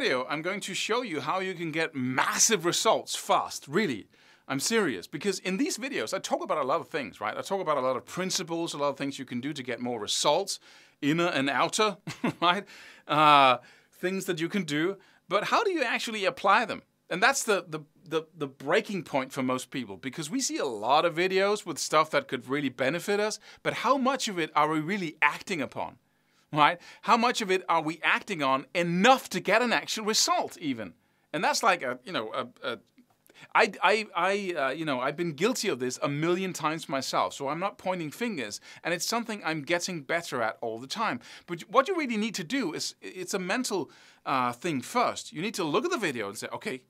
Video, I'm going to show you how you can get massive results fast, really. I'm serious, because in these videos, I talk about a lot of things, right? I talk about a lot of principles, a lot of things you can do to get more results, inner and outer, right? Uh, things that you can do, but how do you actually apply them? And that's the, the, the, the, breaking point for most people because we see a lot of videos with stuff that could really benefit us, but how much of it are we really acting upon? Right? How much of it are we acting on enough to get an actual result even? And that's like a, you know, a, a I, I, I uh, you know, I've been guilty of this a million times myself, so I'm not pointing fingers, and it's something I'm getting better at all the time. But what you really need to do is, it's a mental uh, thing first. You need to look at the video and say, okay,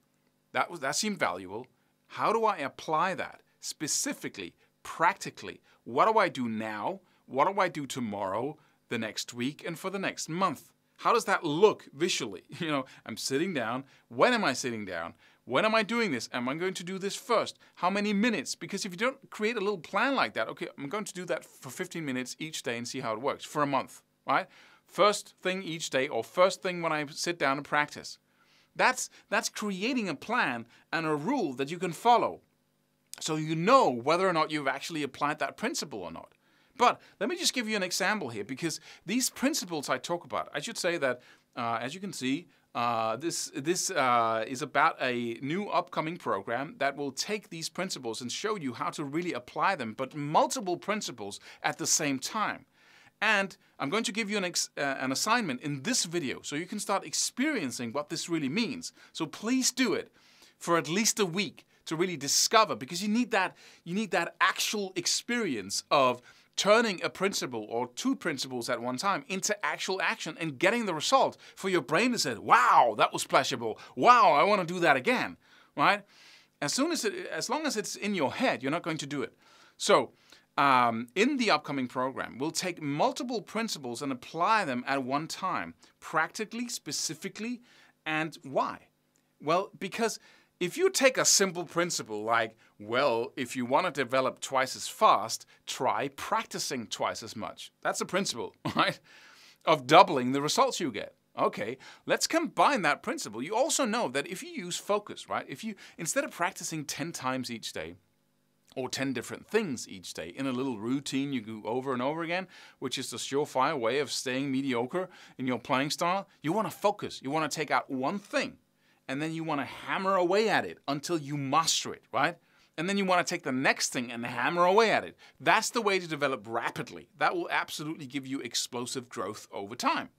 that was that seemed valuable. How do I apply that specifically, practically? What do I do now? What do I do tomorrow? The next week and for the next month. How does that look visually? You know, I'm sitting down. When am I sitting down? When am I doing this? Am I going to do this first? How many minutes? Because if you don't create a little plan like that, okay, I'm going to do that for 15 minutes each day and see how it works for a month, right? First thing each day or first thing when I sit down and practice. That's, that's creating a plan and a rule that you can follow so you know whether or not you've actually applied that principle or not. But let me just give you an example here because these principles I talk about, I should say that, uh, as you can see, uh, this this uh, is about a new upcoming program that will take these principles and show you how to really apply them, but multiple principles at the same time. And I'm going to give you an, uh, an assignment in this video so you can start experiencing what this really means. So please do it for at least a week to really discover because you need that you need that actual experience of turning a principle or two principles at one time into actual action and getting the result for your brain to say, wow, that was pleasurable. Wow, I want to do that again, right? As soon as it, as long as it's in your head, you're not going to do it. So, um, in the upcoming program, we'll take multiple principles and apply them at one time, practically, specifically, and why? Well, because if you take a simple principle like, well, if you want to develop twice as fast, try practicing twice as much. That's a principle, right? Of doubling the results you get. Okay, let's combine that principle. You also know that if you use focus, right? If you, instead of practicing 10 times each day, or 10 different things each day in a little routine you do over and over again, which is the surefire way of staying mediocre in your playing style, you want to focus. You want to take out one thing and then you want to hammer away at it until you master it, right? And then you want to take the next thing and hammer away at it. That's the way to develop rapidly. That will absolutely give you explosive growth over time.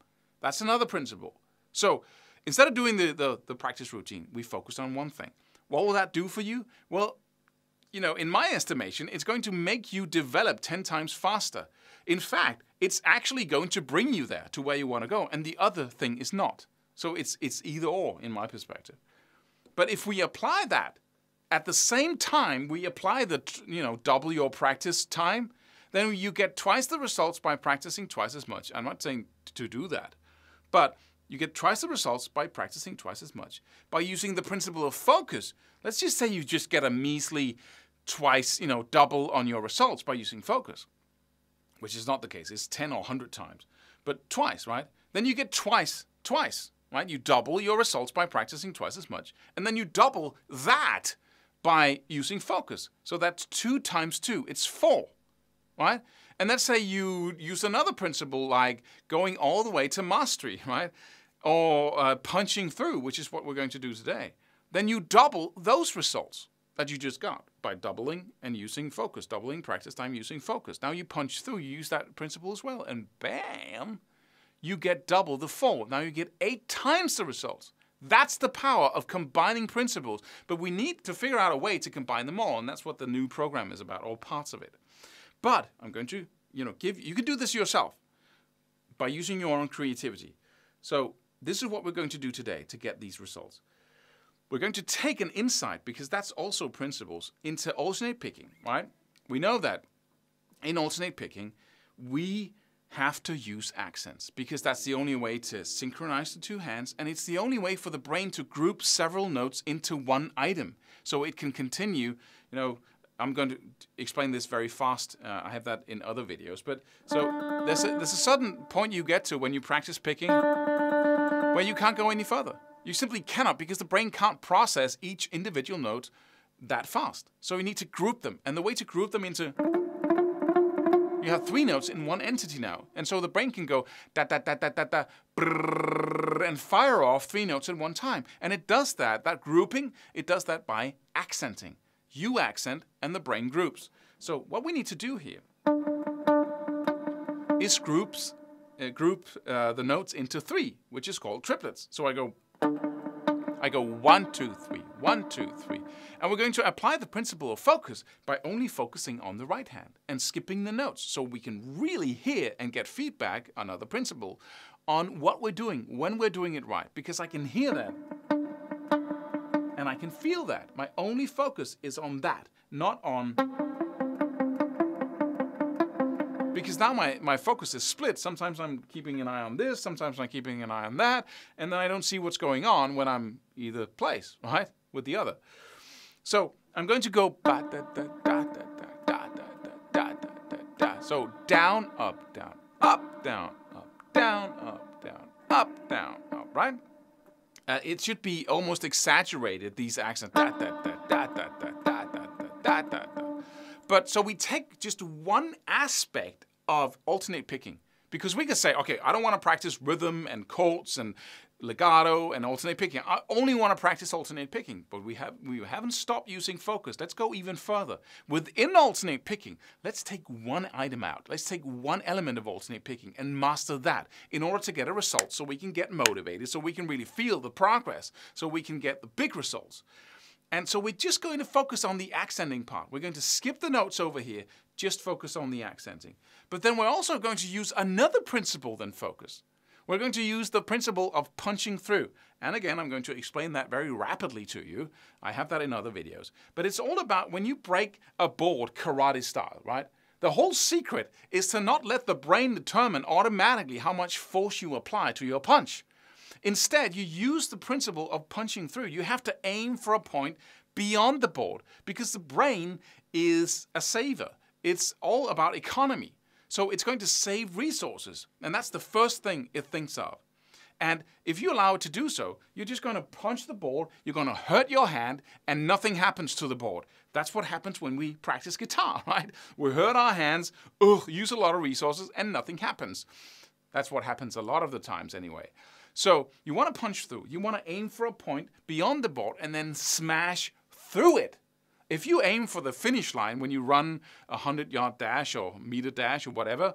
That's another principle. So instead of doing the, the, the practice routine, we focus on one thing. What will that do for you? Well, you know, in my estimation, it's going to make you develop 10 times faster. In fact, it's actually going to bring you there to where you want to go, and the other thing is not. So it's, it's either or in my perspective. But if we apply that, at the same time we apply the, you know, double your practice time, then you get twice the results by practicing twice as much. I'm not saying to do that, but you get twice the results by practicing twice as much. By using the principle of focus, let's just say you just get a measly twice, you know, double on your results by using focus, which is not the case. It's 10 or 100 times, but twice, right? Then you get twice, twice right? You double your results by practicing twice as much. And then you double that by using focus. So that's two times two, it's four, right? And let's say you use another principle like going all the way to mastery, right? Or uh, punching through, which is what we're going to do today. Then you double those results that you just got by doubling and using focus, doubling practice time using focus. Now you punch through, you use that principle as well, and bam, you get double the fold. Now you get eight times the results. That's the power of combining principles. But we need to figure out a way to combine them all, and that's what the new program is about, all parts of it. But I'm going to, you know, give you can do this yourself by using your own creativity. So this is what we're going to do today to get these results. We're going to take an insight, because that's also principles, into alternate picking, right? We know that in alternate picking, we have to use accents because that's the only way to synchronize the two hands and it's the only way for the brain to group several notes into one item so it can continue you know i'm going to explain this very fast uh, i have that in other videos but so there's a, there's a sudden point you get to when you practice picking where you can't go any further. You simply cannot because the brain can't process each individual note that fast. So you need to group them. And the way to group them into you have three notes in one entity now. And so the brain can go da da da da da da and fire off three notes at one time. And it does that, that grouping, it does that by accenting. You accent and the brain groups. So what we need to do here is groups uh, group uh, the notes into three, which is called triplets. So I go I go one, two, three, one, two, three. And we're going to apply the principle of focus by only focusing on the right hand and skipping the notes so we can really hear and get feedback, another principle, on what we're doing when we're doing it right. Because I can hear that and I can feel that. My only focus is on that, not on because now my, my focus is split. Sometimes I'm keeping an eye on this, sometimes I'm keeping an eye on that, and then I don't see what's going on when I'm either place, right, with the other. So I'm going to go. So down, up, down, up, down, up, down, up, down, up, down, up, right? Uh, it should be almost exaggerated, these accents. But so we take just one aspect of alternate picking because we can say, okay, I don't want to practice rhythm and chords and legato and alternate picking. I only want to practice alternate picking, but we have we haven't stopped using focus. Let's go even further. Within alternate picking, let's take one item out. Let's take one element of alternate picking and master that in order to get a result so we can get motivated, so we can really feel the progress, so we can get the big results. And so we're just going to focus on the accenting part. We're going to skip the notes over here, just focus on the accenting. But then we're also going to use another principle than focus. We're going to use the principle of punching through. And again, I'm going to explain that very rapidly to you. I have that in other videos. But it's all about when you break a board karate style, right? The whole secret is to not let the brain determine automatically how much force you apply to your punch. Instead, you use the principle of punching through. You have to aim for a point beyond the board because the brain is a saver. It's all about economy. So it's going to save resources. And that's the first thing it thinks of. And if you allow it to do so, you're just going to punch the board, you're going to hurt your hand, and nothing happens to the board. That's what happens when we practice guitar, right? We hurt our hands, ugh, use a lot of resources, and nothing happens. That's what happens a lot of the times anyway. So you want to punch through. You want to aim for a point beyond the board and then smash through it. If you aim for the finish line when you run a 100 yard dash or meter dash or whatever,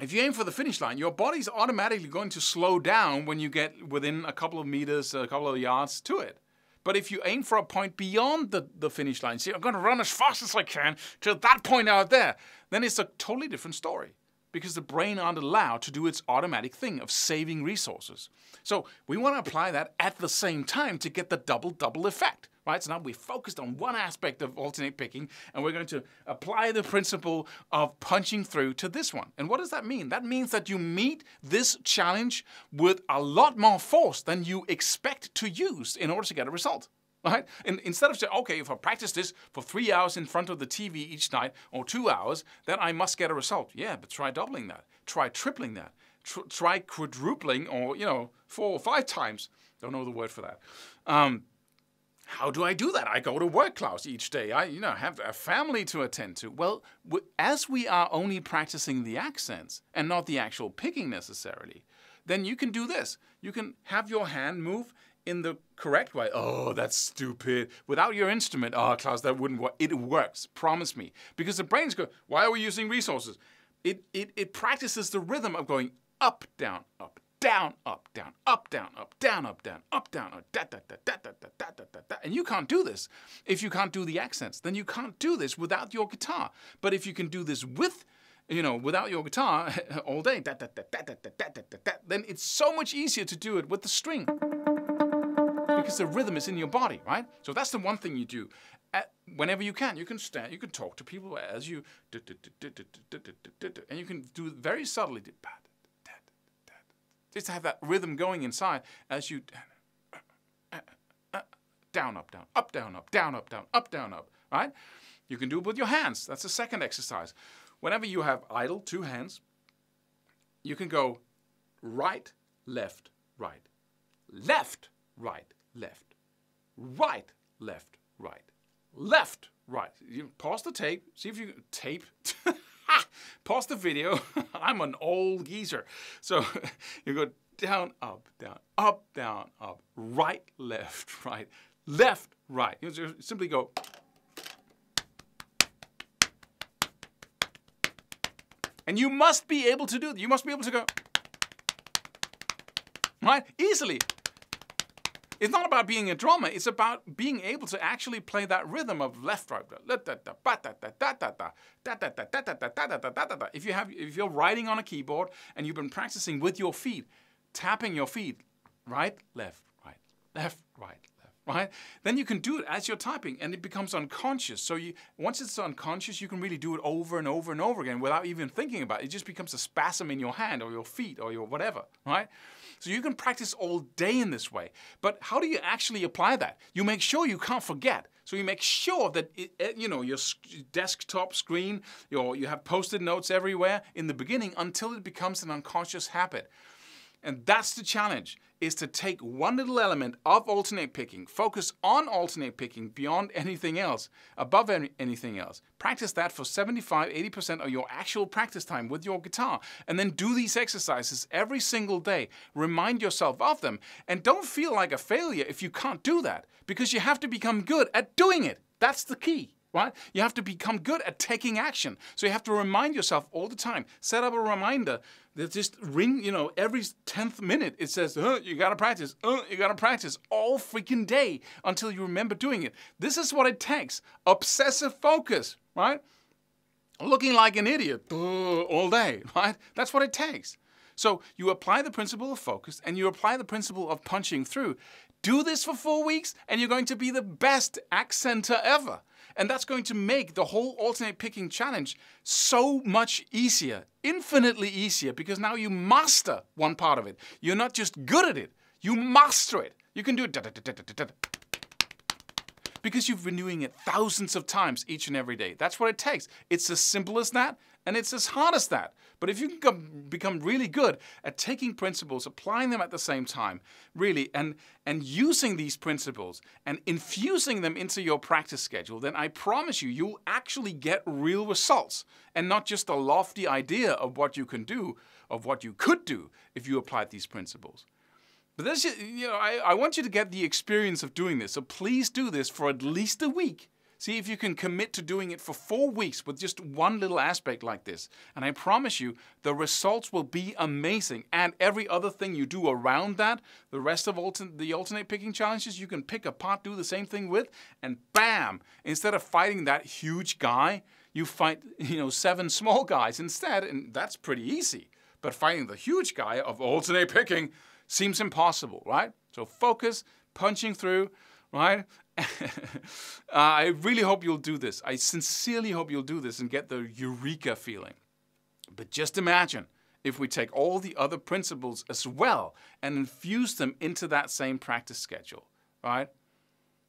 if you aim for the finish line, your body's automatically going to slow down when you get within a couple of meters, a couple of yards to it. But if you aim for a point beyond the, the finish line, see, I'm going to run as fast as I can to that point out there, then it's a totally different story because the brain aren't allowed to do its automatic thing of saving resources. So we want to apply that at the same time to get the double double effect. Right? So now we focused on one aspect of alternate picking and we're going to apply the principle of punching through to this one. And what does that mean? That means that you meet this challenge with a lot more force than you expect to use in order to get a result right? And instead of saying, okay, if I practice this for three hours in front of the TV each night or two hours, then I must get a result. Yeah, but try doubling that. Try tripling that. Tr- try quadrupling or, you know, four or five times. Don't know the word for that. Um, how do I do that? I go to work class each day. I, you know, have a family to attend to. Well, as we are only practicing the accents and not the actual picking necessarily, then you can do this. You can have your hand move in the correct way. Oh, that's stupid. Without your instrument, oh, Claus, that wouldn't work. It works. Promise me. Because the brain's going, why are we using resources? It, it, it practices the rhythm of going up, down, up, down, up, down, up, down, up, down, up, down, up, down, up, da, da, da, da, da, da, da, da, da. And you can't do this if you can't do the accents. Then you can't do this without your guitar. But if you can do this with you know, without your guitar all day, da, da, da, da, da, da, da, da, da, then it's so much easier to do it with the string because the rhythm is in your body, right? So that's the one thing you do. At, whenever you can, you can stand, you can talk to people as you, and you can do very subtly, just to have that rhythm going inside as you down, up, down, up, down, up, down, up, down, up, down, up, right? You can do it with your hands. That's the second exercise. Whenever you have idle two hands, you can go right, left, right, left, right, left, right, left, right, left, right. You pause the tape, see if you tape. pause the video. I'm an old geezer. So you go down, up, down, up, down, up, right, left, right, left, right. You simply go. And you must be able to do that. You must be able to go. Right? Easily. It's not about being a drummer, it's about being able to actually play that rhythm of left, right, if you have if you're writing on a keyboard and you've been practicing with your feet, tapping your feet, right, left, right, left, right, right, then you can do it as you're typing and it becomes unconscious. So you once it's unconscious, you can really do it over and over and over again without even thinking about it. It just becomes a spasm in your hand or your feet or your whatever, right? So you can practice all day in this way. But how do you actually apply that? You make sure you can't forget. So you make sure that it, eh, you know your desktop screen, your you have post-it notes everywhere in the beginning until it becomes an unconscious habit. And that's the challenge, is to take one little element of alternate picking, focus on alternate picking beyond anything else, above any, anything else. Practice that for 75, 80% of your actual practice time with your guitar. And then do these exercises every single day. Remind yourself of them. And don't feel like a failure if you can't do that, because you have to become good at doing it. That's the key right? You have to become good at taking action. So you have to remind yourself all the time. Set up a reminder that just ring, you know, every 10th minute it says, you gotta practice, you gotta practice all freaking day until you remember doing it. This is what it takes obsessive focus, right? Looking like an idiot uh, all day, right? That's what it takes. So you apply the principle of focus and you apply the principle of punching through. Do this for four weeks and you're going to be the best accenter ever. And that's going to make the whole alternate picking challenge so much easier, infinitely easier, because now you master one part of it. You're not just good at it, you master it. You can do it because you've been doing it thousands of times each and every day. That's what it takes. It's as simple as that, and it's as hard as that. But if you can become really good at taking principles, applying them at the same time, really, and, and using these principles and infusing them into your practice schedule, then I promise you, you'll actually get real results and not just a lofty idea of what you can do, of what you could do if you applied these principles. But this, you know, I, I want you to get the experience of doing this. So please do this for at least a week See if you can commit to doing it for four weeks with just one little aspect like this. And I promise you, the results will be amazing. And every other thing you do around that, the rest of altern the alternate picking challenges, you can pick apart, do the same thing with, and bam! Instead of fighting that huge guy, you fight, you know, seven small guys instead, and that's pretty easy. But fighting the huge guy of alternate picking seems impossible, right? So focus, punching through, right? uh, I really hope you'll do this. I sincerely hope you'll do this and get the eureka feeling. But just imagine if we take all the other principles as well and infuse them into that same practice schedule, right?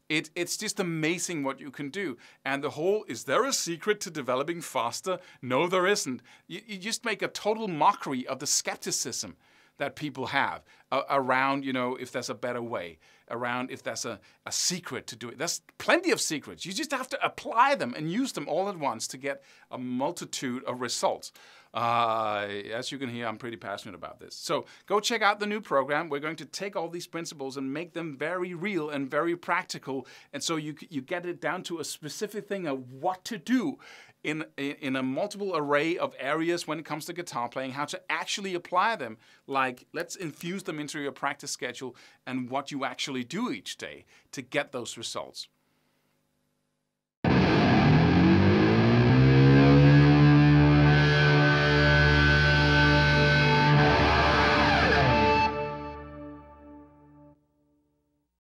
It, it's just amazing what you can do. And the whole, is there a secret to developing faster? No, there isn't. You, you just make a total mockery of the skepticism that people have uh, around, you know, if there's a better way, around if there's a, a secret to do it. There's plenty of secrets. You just have to apply them and use them all at once to get a multitude of results. Uh, as you can hear, I'm pretty passionate about this. So go check out the new program. We're going to take all these principles and make them very real and very practical. And so you, you get it down to a specific thing of what to do in, in a multiple array of areas when it comes to guitar playing, how to actually apply them. Like, let's infuse them into your practice schedule and what you actually do each day to get those results.